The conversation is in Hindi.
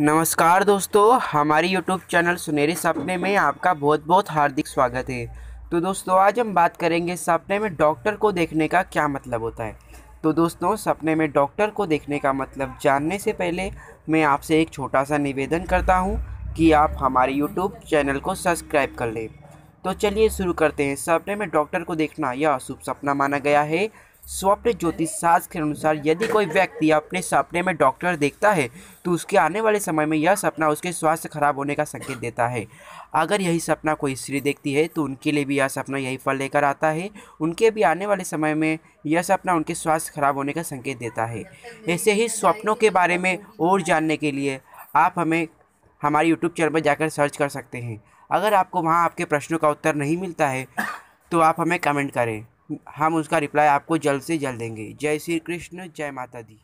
नमस्कार दोस्तों, हमारी यूट्यूब चैनल सुनहरे सपने में आपका बहुत बहुत हार्दिक स्वागत है। तो दोस्तों, आज हम बात करेंगे सपने में डॉक्टर को देखने का क्या मतलब होता है। तो दोस्तों, सपने में डॉक्टर को देखने का मतलब जानने से पहले मैं आपसे एक छोटा सा निवेदन करता हूँ कि आप हमारे यूट्यूब चैनल को सब्सक्राइब कर लें। तो चलिए शुरू करते हैं। सपने में डॉक्टर को देखना यह अशुभ सपना माना गया है। स्वप्न ज्योतिष शास्त्र के अनुसार यदि कोई व्यक्ति अपने सपने में डॉक्टर देखता है तो उसके आने वाले समय में यह सपना उसके स्वास्थ्य खराब होने का संकेत देता है। अगर यही सपना कोई स्त्री देखती है तो उनके लिए भी यह सपना यही फल लेकर आता है। उनके भी आने वाले समय में यह सपना उनके स्वास्थ्य खराब होने का संकेत देता है। ऐसे ही स्वप्नों के बारे में और जानने के लिए आप हमें हमारे यूट्यूब चैनल पर जाकर सर्च कर सकते हैं। अगर आपको वहाँ आपके प्रश्नों का उत्तर नहीं मिलता है तो आप हमें कमेंट करें। हम उसका रिप्लाई आपको जल्द से जल्द देंगे। जय श्री कृष्ण जय माता दी।